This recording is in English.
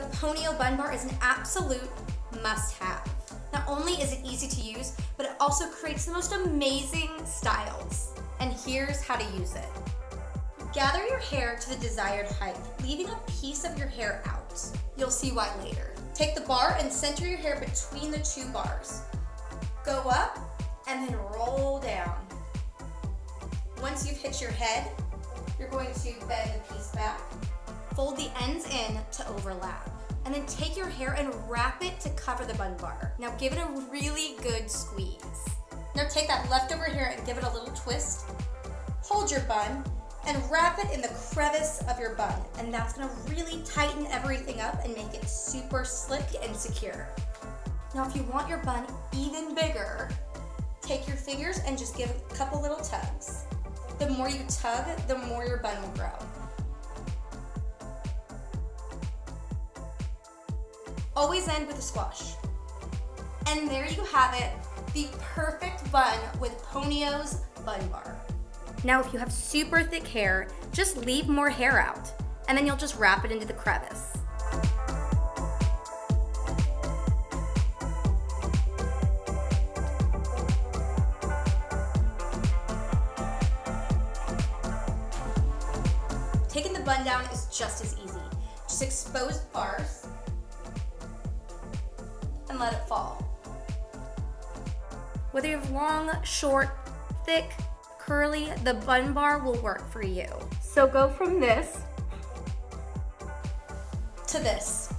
the Ponyo Bun Bar is an absolute must-have. Not only is it easy to use, but it also creates the most amazing styles. And here's how to use it. Gather your hair to the desired height, leaving a piece of your hair out. You'll see why later. Take the bar and center your hair between the two bars. Go up and then roll down. Once you've hit your head, you're going to bend the piece back, fold the ends in to overlap, and then take your hair and wrap it to cover the bun bar. Now give it a really good squeeze. Now take that leftover hair and give it a little twist. Hold your bun and wrap it in the crevice of your bun. And that's gonna really tighten everything up and make it super slick and secure. Now if you want your bun even bigger, take your fingers and just give a couple little tugs. The more you tug, the more your bun will grow. Always end with a squash. And there you have it, the perfect bun with Ponyo's Bun Bar. Now if you have super thick hair, just leave more hair out, and then you'll just wrap it into the crevice. Taking the bun down is just as easy. Just expose bars and let it fall. Whether you have long, short, thick, curly, the bun bar will work for you. So go from this to this.